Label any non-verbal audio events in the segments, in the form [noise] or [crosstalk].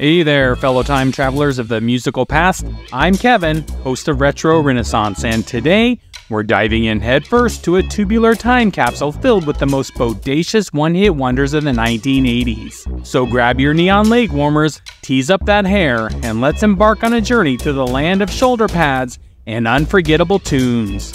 Hey there, fellow time travelers of the musical past. I'm Kevin, host of Retro Renaissance, and today we're diving in headfirst to a tubular time capsule filled with the most bodacious one hit wonders of the 1980s. So grab your neon leg warmers, tease up that hair, and let's embark on a journey to the land of shoulder pads and unforgettable tunes.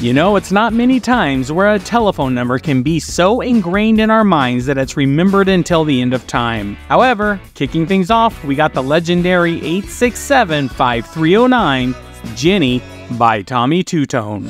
You know, it's not many times where a telephone number can be so ingrained in our minds that it's remembered until the end of time. However, kicking things off, we got the legendary 867 5309 Jenny by Tommy Tutone.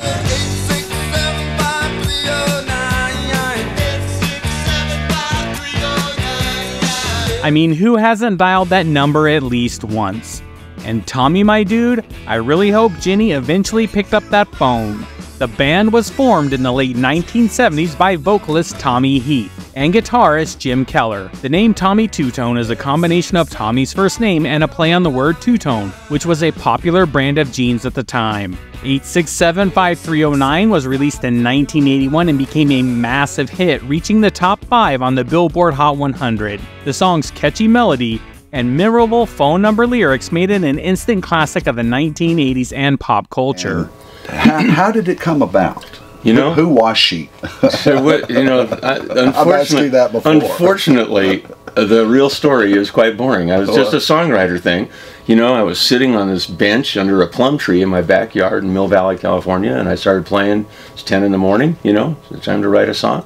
I mean, who hasn't dialed that number at least once? And Tommy, my dude, I really hope Jenny eventually picked up that phone. The band was formed in the late 1970s by vocalist Tommy Heath and guitarist Jim Keller. The name Tommy Tutone is a combination of Tommy's first name and a play on the word two-tone, which was a popular brand of jeans at the time. 8675309 was released in 1981 and became a massive hit, reaching the top 5 on the Billboard Hot 100. The song's catchy melody and memorable phone number lyrics made it an instant classic of the 1980s and pop culture. How, how did it come about? You know, who, who was she? so what, you know, [laughs] I, unfortunately, that before. unfortunately, the real story is quite boring. I was just a songwriter thing. You know, I was sitting on this bench under a plum tree in my backyard in Mill Valley, California, and I started playing. It's 10 in the morning, you know, it's time to write a song.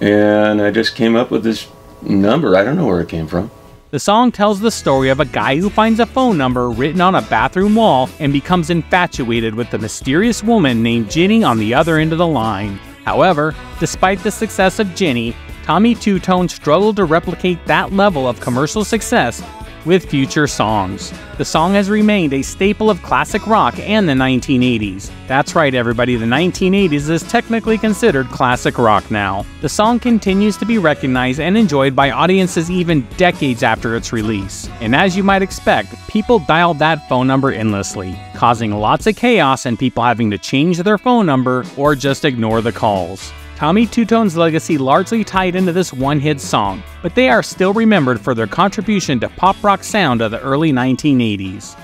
And I just came up with this number. I don't know where it came from. The song tells the story of a guy who finds a phone number written on a bathroom wall and becomes infatuated with the mysterious woman named Jenny on the other end of the line. However, despite the success of Jenny, Tommy Tutone struggled to replicate that level of commercial success with future songs. The song has remained a staple of classic rock and the 1980s. That's right, everybody, the 1980s is technically considered classic rock now. The song continues to be recognized and enjoyed by audiences even decades after its release. And as you might expect, people dialed that phone number endlessly, causing lots of chaos and people having to change their phone number or just ignore the calls. Tommy Tutone's legacy largely tied into this one hit song, but they are still remembered for their contribution to pop rock sound of the early 1980s.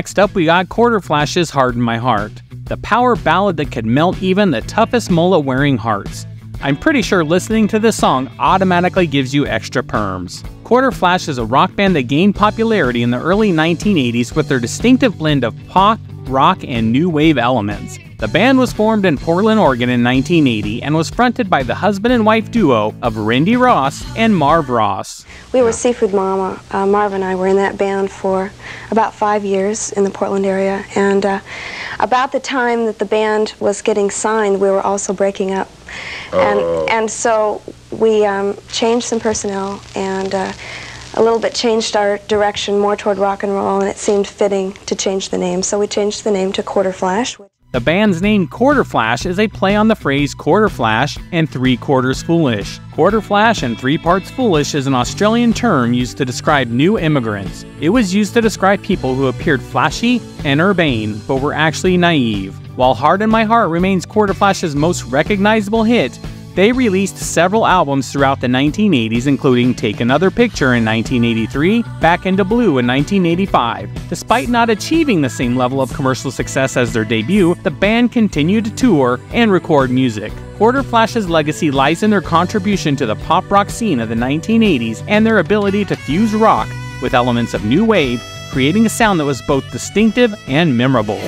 Next up, we got Quarterflash's Harden My Heart, the power ballad that could melt even the toughest mullet wearing hearts. I'm pretty sure listening to this song automatically gives you extra perms. Quarterflash is a rock band that gained popularity in the early 1980s with their distinctive blend of pop, rock, and new wave elements. The band was formed in Portland, Oregon in 1980 and was fronted by the husband and wife duo of Rindy Ross and Marv Ross. We were Seafood Mama. Uh, Marv and I were in that band for about five years in the Portland area. And uh, about the time that the band was getting signed, we were also breaking up. And, and so we um, changed some personnel and uh, a little bit changed our direction more toward rock and roll, and it seemed fitting to change the name. So we changed the name to Quarterflash. The band's name Quarterflash is a play on the phrase quarter flash and three quarters foolish. Quarter flash and three parts foolish is an Australian term used to describe new immigrants. It was used to describe people who appeared flashy and urbane, but were actually naive. While Harden My Heart remains Quarterflash's most recognizable hit, they released several albums throughout the 1980s, including Take Another Picture in 1983, Back into Blue in 1985. Despite not achieving the same level of commercial success as their debut, the band continued to tour and record music. Quarterflash's legacy lies in their contribution to the pop rock scene of the 1980s and their ability to fuse rock with elements of new wave, creating a sound that was both distinctive and memorable.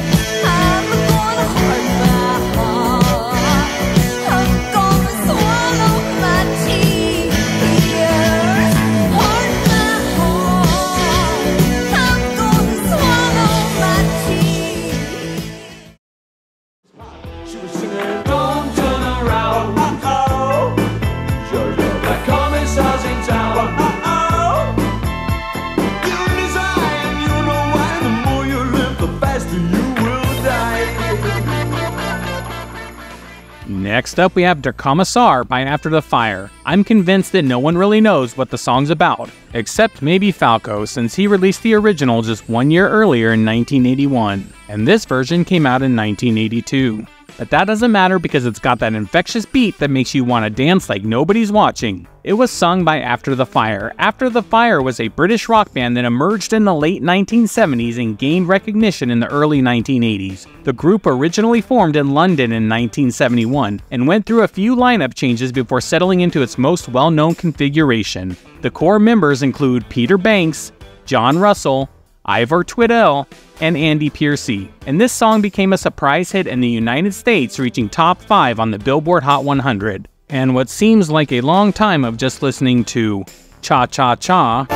Next up, we have Der Kommissar by After the Fire. I'm convinced that no one really knows what the song's about, except maybe Falco, since he released the original just one year earlier in 1981, and this version came out in 1982. But that doesn't matter because it's got that infectious beat that makes you want to dance like nobody's watching. It was sung by After the Fire. After the Fire was a British rock band that emerged in the late 1970s and gained recognition in the early 1980s. The group originally formed in London in 1971 and went through a few lineup changes before settling into its most well-known configuration. The core members include Peter Banks, John Russell, Ivor Twidell, and Andy Piercy, and this song became a surprise hit in the United States, reaching top 5 on the Billboard Hot 100. And what seems like a long time of just listening to Cha Cha Cha.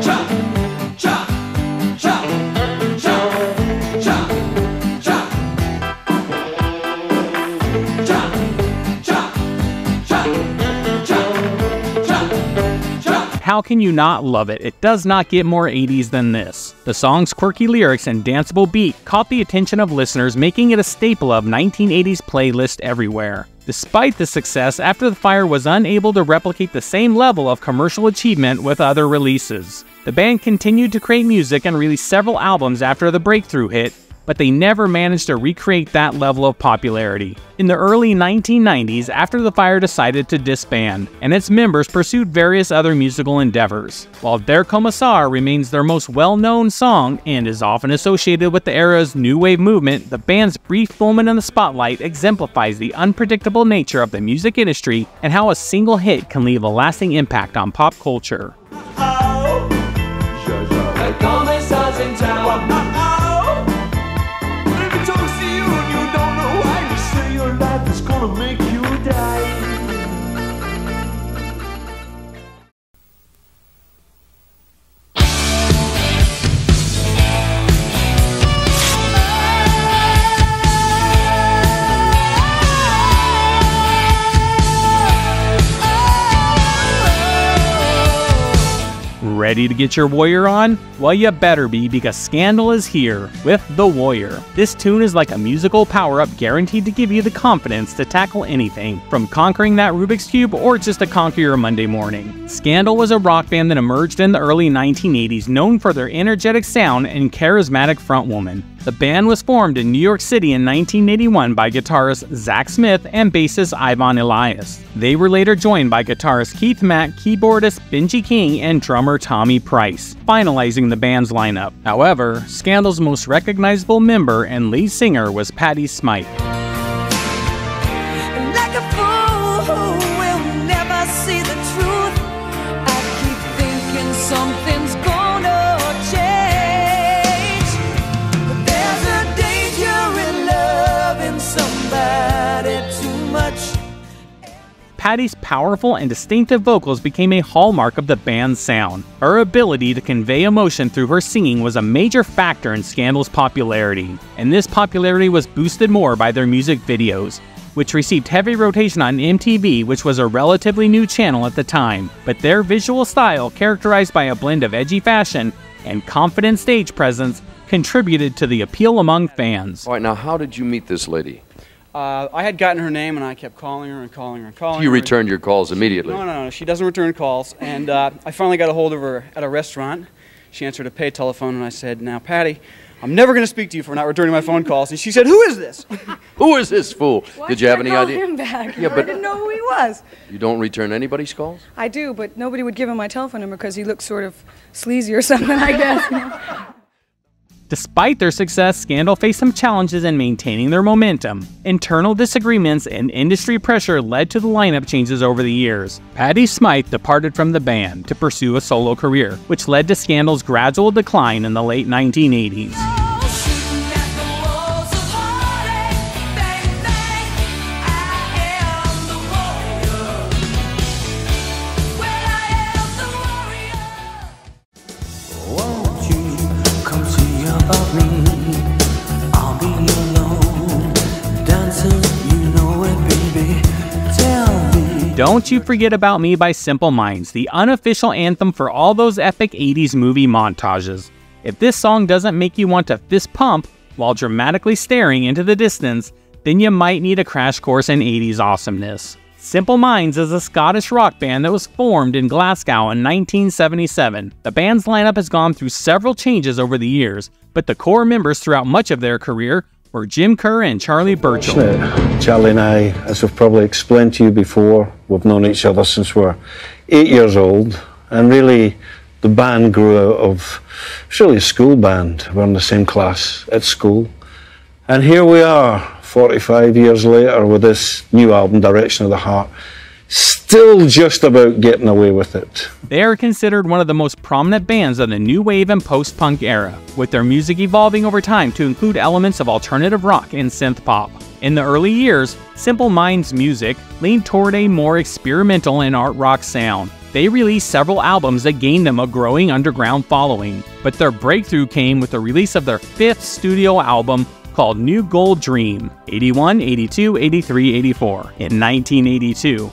cha. How can you not love it? It does not get more 80s than this. The song's quirky lyrics and danceable beat caught the attention of listeners, making it a staple of 1980s playlist everywhere. Despite the success, After the Fire was unable to replicate the same level of commercial achievement with other releases. The band continued to create music and release several albums after the breakthrough hit, but they never managed to recreate that level of popularity. In the early 1990s, After the Fire decided to disband, and its members pursued various other musical endeavors. While Der Kommissar remains their most well-known song and is often associated with the era's new wave movement, the band's brief moment in the spotlight exemplifies the unpredictable nature of the music industry and how a single hit can leave a lasting impact on pop culture. Oh, Ready to get your Warrior on? Well, you better be because Scandal is here with The Warrior. This tune is like a musical power up guaranteed to give you the confidence to tackle anything, from conquering that Rubik's Cube or just to conquer your Monday morning. Scandal was a rock band that emerged in the early 1980s known for their energetic sound and charismatic frontwoman. The band was formed in New York City in 1981 by guitarist Zach Smith and bassist Ivan Elias. They were later joined by guitarist Keith Mack, keyboardist Benji King, and drummer Tommy Price, finalizing the band's lineup. However, Scandal's most recognizable member and lead singer was Patty Smyth. Patty's powerful and distinctive vocals became a hallmark of the band's sound. Her ability to convey emotion through her singing was a major factor in Scandal's popularity, and this popularity was boosted more by their music videos, which received heavy rotation on MTV, which was a relatively new channel at the time. But their visual style, characterized by a blend of edgy fashion and confident stage presence, contributed to the appeal among fans. All right, now how did you meet this lady? Uh, I had gotten her name and I kept calling her and calling her and calling you her. You returned your calls immediately? No, no, no. She doesn't return calls. And uh, I finally got a hold of her at a restaurant. She answered a pay telephone and I said, Now, Patty, I'm never going to speak to you for not returning my phone calls. And she said, Who is this? [laughs] who is this fool? Why did you have any call idea? Him back? Yeah, but I didn't know who he was. You don't return anybody's calls? I do, but nobody would give him my telephone number because he looks sort of sleazy or [laughs] something, I guess. [laughs] Despite their success, Scandal faced some challenges in maintaining their momentum. Internal disagreements and industry pressure led to the lineup changes over the years. Patty Smyth departed from the band to pursue a solo career, which led to Scandal's gradual decline in the late 1980s. Don't You Forget About Me by Simple Minds, the unofficial anthem for all those epic 80s movie montages. If this song doesn't make you want to fist pump while dramatically staring into the distance, then you might need a crash course in 80s awesomeness. Simple Minds is a Scottish rock band that was formed in Glasgow in 1977. The band's lineup has gone through several changes over the years, but the core members throughout much of their career Jim Kerr and Charlie Burchill. Charlie and I, as I've probably explained to you before, we've known each other since we're eight years old, and really the band grew out of really a school band. We're in the same class at school. And here we are, 45 years later, with this new album, Direction of the Heart still just about getting away with it. They are considered one of the most prominent bands of the new wave and post punk era, with their music evolving over time to include elements of alternative rock and synth pop. In the early years, Simple Minds' music leaned toward a more experimental and art rock sound. They released several albums that gained them a growing underground following, but their breakthrough came with the release of their fifth studio album called New Gold Dream 81, 82, 83, 84 in 1982.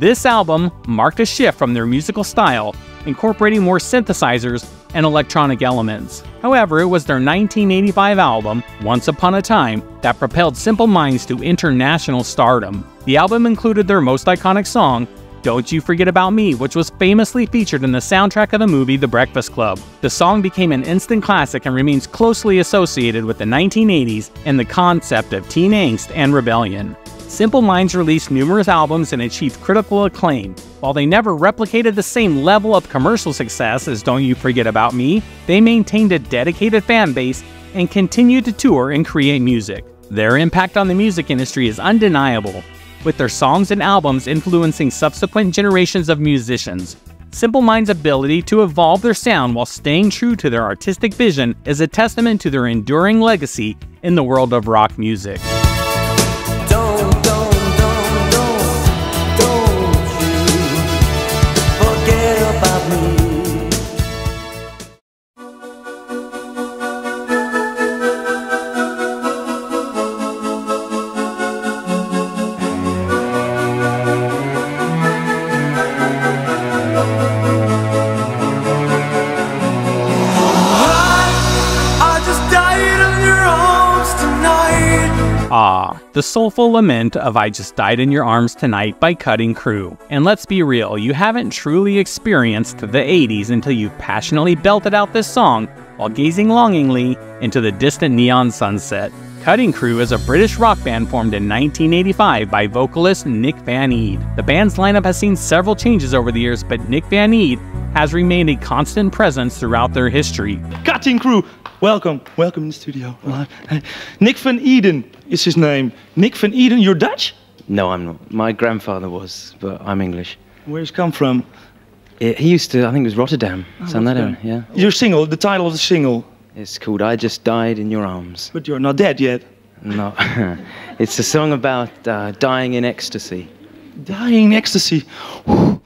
This album marked a shift from their musical style, incorporating more synthesizers and electronic elements. However, it was their 1985 album, Once Upon a Time, that propelled Simple Minds to international stardom. The album included their most iconic song, Don't You Forget About Me, which was famously featured in the soundtrack of the movie The Breakfast Club. The song became an instant classic and remains closely associated with the 1980s and the concept of teen angst and rebellion. Simple Minds released numerous albums and achieved critical acclaim. While they never replicated the same level of commercial success as Don't You Forget About Me, they maintained a dedicated fan base and continued to tour and create music. Their impact on the music industry is undeniable, with their songs and albums influencing subsequent generations of musicians. Simple Minds' ability to evolve their sound while staying true to their artistic vision is a testament to their enduring legacy in the world of rock music. The soulful lament of I Just Died in Your Arms Tonight by Cutting Crew. And let's be real, you haven't truly experienced the 80s until you've passionately belted out this song while gazing longingly into the distant neon sunset. Cutting Crew is a British rock band formed in 1985 by vocalist Nick Van Eede. The band's lineup has seen several changes over the years, but Nick Van Eede has remained a constant presence throughout their history. Cutting Crew, welcome, welcome in the studio. Uh, Nick Van Eden is his name. Nick Van Eden, you're Dutch? No, I'm not. My grandfather was, but I'm English. Where's come from? It, he used to, I think it was Rotterdam. Oh, Rotterdam. yeah. Your single, the title of the single? It's called I Just Died in Your Arms. But you're not dead yet. No. [laughs] it's a song about uh, dying in ecstasy. Dying ecstasy.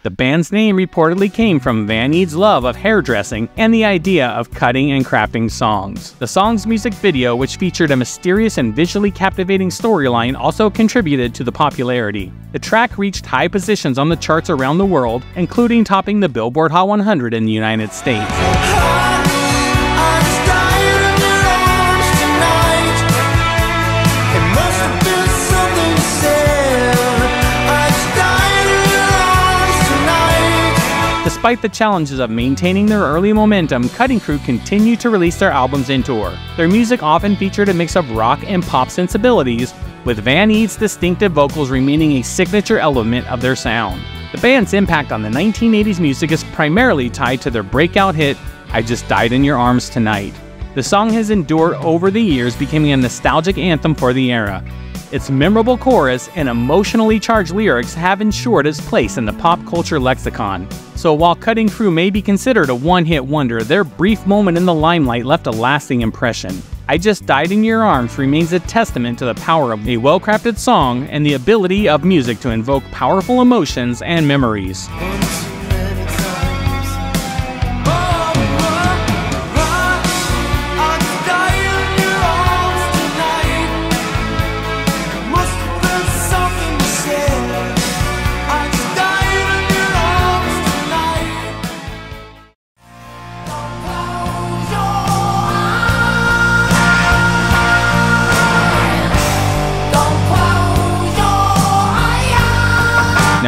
The band's name reportedly came from Van Eede's love of hairdressing and the idea of cutting and crafting songs. The song's music video, which featured a mysterious and visually captivating storyline, also contributed to the popularity. The track reached high positions on the charts around the world, including topping the Billboard Hot 100 in the United States. Despite the challenges of maintaining their early momentum, Cutting Crew continued to release their albums and tour. Their music often featured a mix of rock and pop sensibilities, with Van Eede's distinctive vocals remaining a signature element of their sound. The band's impact on the 1980s music is primarily tied to their breakout hit, I Just Died in Your Arms Tonight. The song has endured over the years, becoming a nostalgic anthem for the era. Its memorable chorus and emotionally charged lyrics have ensured its place in the pop culture lexicon. So while Cutting Crew may be considered a one-hit wonder, their brief moment in the limelight left a lasting impression. I Just Died in Your Arms remains a testament to the power of a well-crafted song and the ability of music to invoke powerful emotions and memories.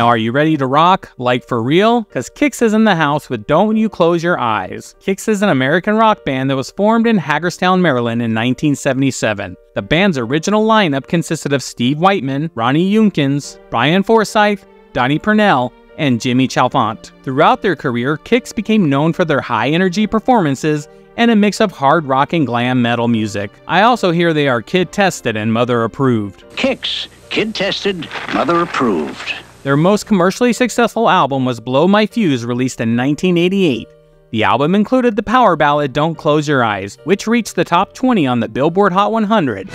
Now, are you ready to rock? Like for real? Because Kix is in the house with Don't You Close Your Eyes. Kix is an American rock band that was formed in Hagerstown, Maryland in 1977. The band's original lineup consisted of Steve Whiteman, Ronnie Younkins, Brian Forsythe, Donnie Purnell, and Jimmy Chalfant. Throughout their career, Kix became known for their high energy performances and a mix of hard rock and glam metal music. I also hear they are kid tested and mother approved. Kix, kid tested, mother approved. Their most commercially successful album was Blow My Fuse, released in 1988. The album included the power ballad Don't Close Your Eyes, which reached the top 20 on the Billboard Hot 100.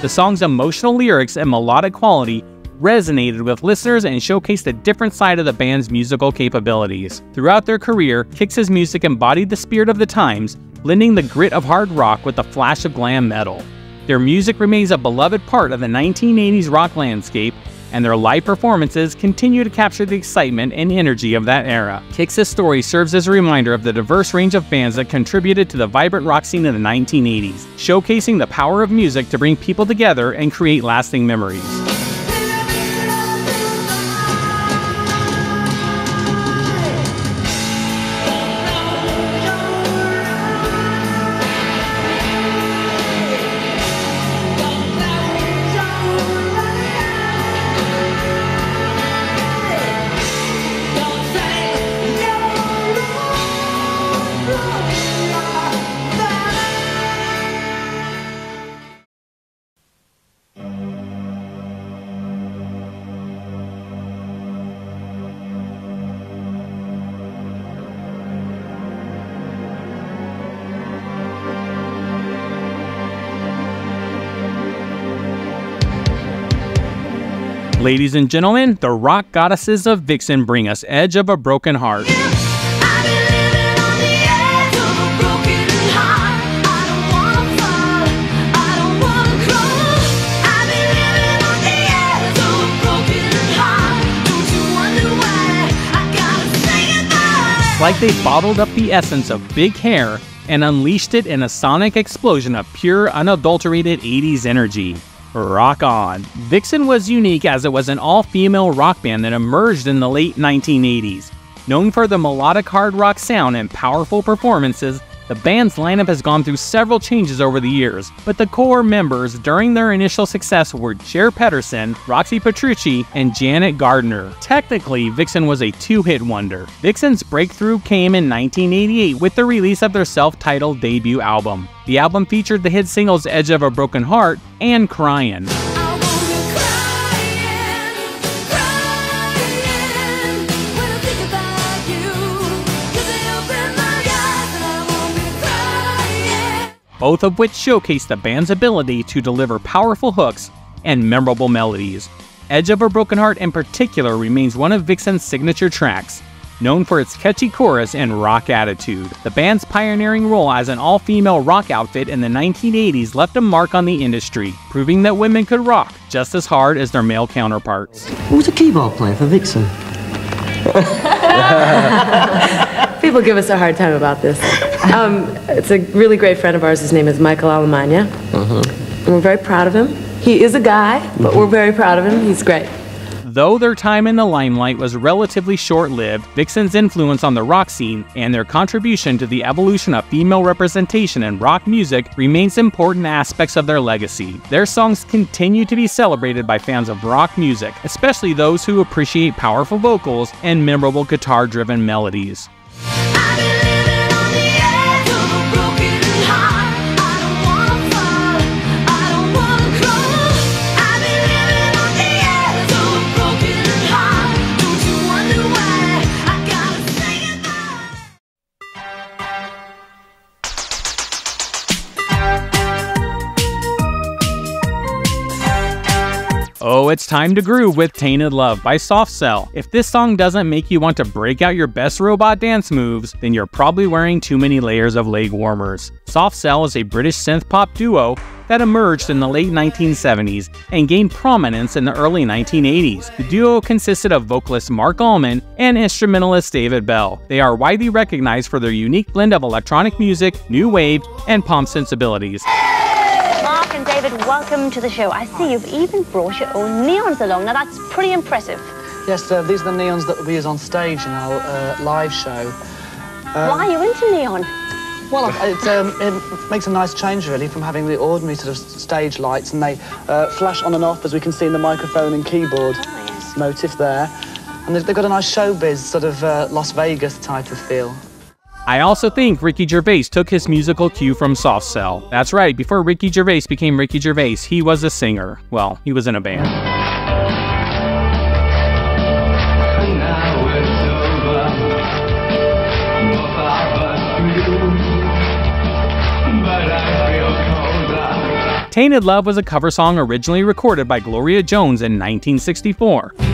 The song's emotional lyrics and melodic quality resonated with listeners and showcased a different side of the band's musical capabilities. Throughout their career, Kix's music embodied the spirit of the times, blending the grit of hard rock with the flash of glam metal. Their music remains a beloved part of the 1980s rock landscape, and their live performances continue to capture the excitement and energy of that era. Kix's story serves as a reminder of the diverse range of bands that contributed to the vibrant rock scene in the 1980s, showcasing the power of music to bring people together and create lasting memories. Ladies and gentlemen, the rock goddesses of Vixen bring us Edge of a Broken Heart. It's like they bottled up the essence of big hair and unleashed it in a sonic explosion of pure, unadulterated 80s energy. Rock on. Vixen was unique as it was an all female rock band that emerged in the late 1980s. Known for the melodic hard rock sound and powerful performances, the band's lineup has gone through several changes over the years, but the core members during their initial success were Share Pedersen, Roxy Petrucci, and Janet Gardner. Technically, Vixen was a two hit wonder. Vixen's breakthrough came in 1988 with the release of their self titled debut album. The album featured the hit singles Edge of a Broken Heart and Crying. Both of which showcase the band's ability to deliver powerful hooks and memorable melodies. Edge of a Broken Heart in particular remains one of Vixen's signature tracks, known for its catchy chorus and rock attitude. The band's pioneering role as an all female rock outfit in the 1980s left a mark on the industry, proving that women could rock just as hard as their male counterparts. Who's the keyboard player for Vixen? [laughs] People give us a hard time about this. Um, it's a really great friend of ours. His name is Michael Alemagna. Uh-huh. And we're very proud of him. He is a guy, but we're very proud of him. He's great. Though their time in the limelight was relatively short lived, Vixen's influence on the rock scene and their contribution to the evolution of female representation in rock music remains important aspects of their legacy. Their songs continue to be celebrated by fans of rock music, especially those who appreciate powerful vocals and memorable guitar driven melodies. It's time to groove with Tainted Love by Soft Cell. If this song doesn't make you want to break out your best robot dance moves, then you're probably wearing too many layers of leg warmers. Soft Cell is a British synth pop duo that emerged in the late 1970s and gained prominence in the early 1980s. The duo consisted of vocalist Marc Almond and instrumentalist David Ball. They are widely recognized for their unique blend of electronic music, new wave, and pop sensibilities. And David, welcome to the show. I see you've even brought your own neons along. Now that's pretty impressive. Yes, uh, these are the neons that we use on stage in our uh, live show. Um, Why are you into neon? Well, it, um, it, makes a nice change, really, from having the ordinary sort of stage lights, and they uh, flash on and off, as we can see in the microphone and keyboard oh, yes. motif there. And they've, got a nice showbiz, sort of uh, Las Vegas type of feel. I also think Ricky Gervais took his musical cue from Soft Cell. That's right, before Ricky Gervais became Ricky Gervais, he was a singer. Well, he was in a band. Tainted Love was a cover song originally recorded by Gloria Jones in 1964.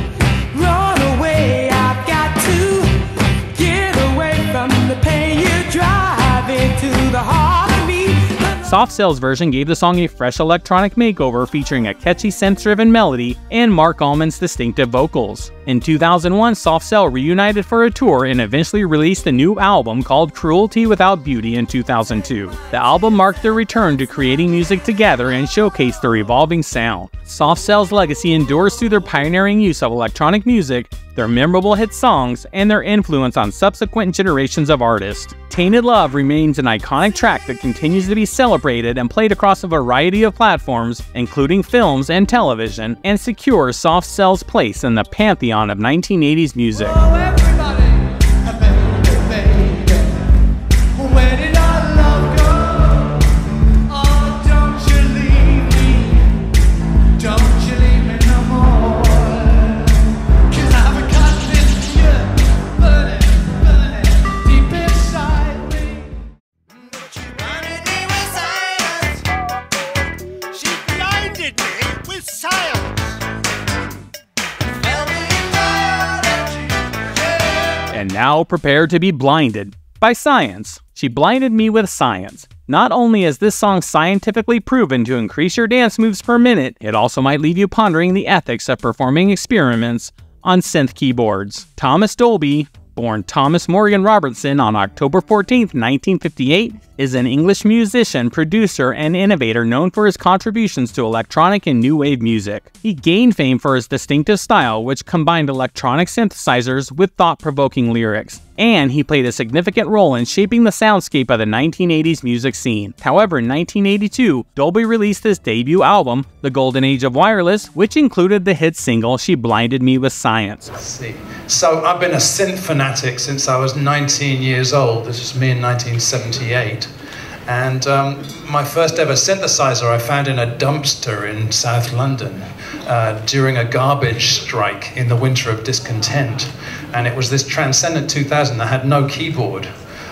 Soft Cell's version gave the song a fresh electronic makeover featuring a catchy synth driven melody and Marc Almond's distinctive vocals. In 2001, Soft Cell reunited for a tour and eventually released a new album called Cruelty Without Beauty in 2002. The album marked their return to creating music together and showcased their evolving sound. Soft Cell's legacy endures through their pioneering use of electronic music, their memorable hit songs, and their influence on subsequent generations of artists. Tainted Love remains an iconic track that continues to be celebrated and played across a variety of platforms, including films and television, and secures Soft Cell's place in the pantheon of 1980s music. And now prepare to be blinded by science. She blinded me with science. Not only is this song scientifically proven to increase your dance moves per minute, it also might leave you pondering the ethics of performing experiments on synth keyboards. Thomas Dolby, born Thomas Morgan Robertson on October 14, 1958, is an English musician, producer, and innovator known for his contributions to electronic and new wave music. He gained fame for his distinctive style, which combined electronic synthesizers with thought provoking lyrics. And he played a significant role in shaping the soundscape of the 1980s music scene. However, in 1982, Dolby released his debut album, The Golden Age of Wireless, which included the hit single She Blinded Me with Science. So I've been a synth fanatic since I was 19 years old. This is me in 1978. And um, my first ever synthesizer I found in a dumpster in South London uh, during a garbage strike in the winter of discontent. And it was this Transcendent 2000 that had no keyboard.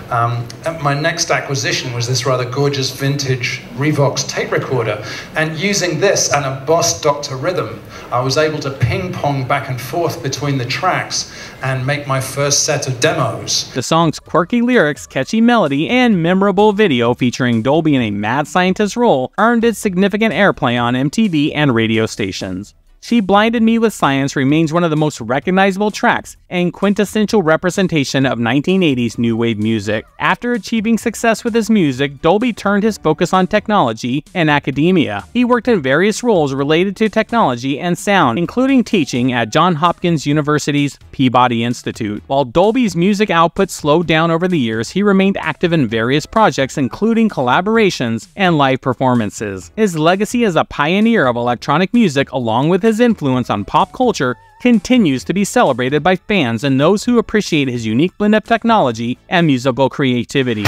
Um, my next acquisition was this rather gorgeous vintage Revox tape recorder. And using this and a Boss Dr. Rhythm, I was able to ping pong back and forth between the tracks and make my first set of demos. The song's quirky lyrics, catchy melody, and memorable video featuring Dolby in a mad scientist role earned it significant airplay on MTV and radio stations. She Blinded Me with Science remains one of the most recognizable tracks and quintessential representation of 1980s new wave music. After achieving success with his music, Dolby turned his focus on technology and academia. He worked in various roles related to technology and sound, including teaching at Johns Hopkins University's Peabody Institute. While Dolby's music output slowed down over the years, he remained active in various projects, including collaborations and live performances. His legacy as a pioneer of electronic music, along with his influence on pop culture, continues to be celebrated by fans and those who appreciate his unique blend of technology and musical creativity.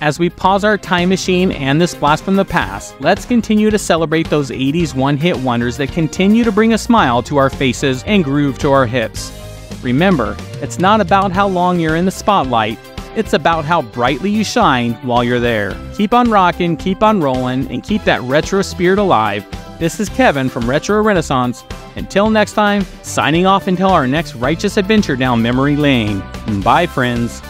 As we pause our time machine and this blast from the past, let's continue to celebrate those 80s one hit wonders that continue to bring a smile to our faces and groove to our hips. Remember, it's not about how long you're in the spotlight, it's about how brightly you shine while you're there. Keep on rocking, keep on rolling, and keep that retro spirit alive. This is Kevin from Retro Renaissance. Until next time, signing off until our next righteous adventure down memory lane. Bye, friends.